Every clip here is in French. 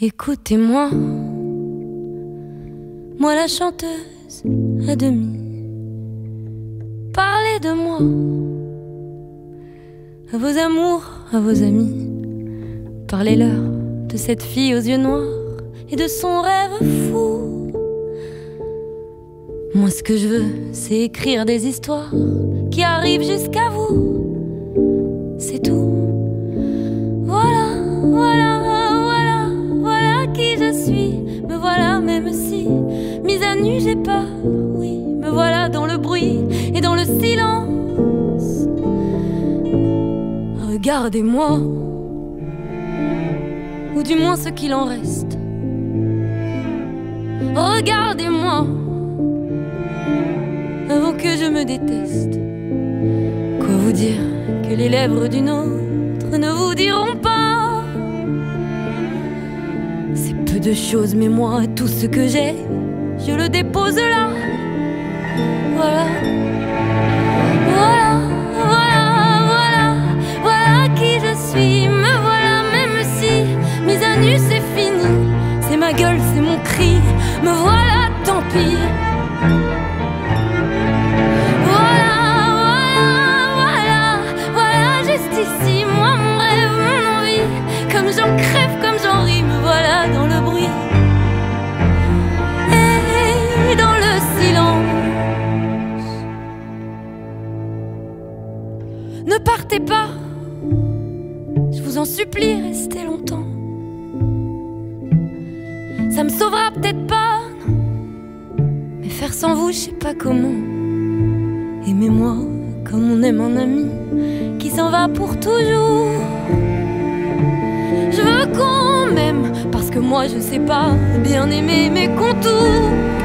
Écoutez-moi, moi la chanteuse à demi. Parlez de moi, à vos amours, à vos amis. Parlez-leur de cette fille aux yeux noirs et de son rêve fou. Moi ce que je veux, c'est écrire des histoires qui arrivent jusqu'à vous. Mise à nu, j'ai peur. Oui, me voilà dans le bruit et dans le silence. Regardez-moi, ou du moins ce qu'il en reste. Regardez-moi, avant que je me déteste. Quoi vous dire que les lèvres d'une autre ne vous diront pas? C'est peu de choses, mais moi, tout ce que j'ai, je le dépose là. Voilà. Voilà, voilà, voilà, voilà qui je suis. Me voilà, même si mise à nu, c'est fini. C'est ma gueule, c'est mon cri. Me voilà, tant pis. Ne partez pas, je vous en supplie, restez longtemps. Ça me sauvera peut-être pas, mais faire sans vous, je sais pas comment. Aimez-moi comme on aime un ami qui s'en va pour toujours. Je veux qu'on m'aime parce que moi je sais pas bien aimer mes contours.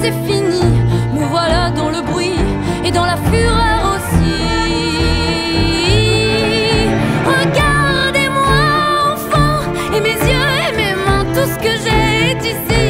c'est fini, me voilà dans le bruit et dans la fureur aussi. Regardez-moi, enfant, et mes yeux et mes mains, tout ce que j'ai ici.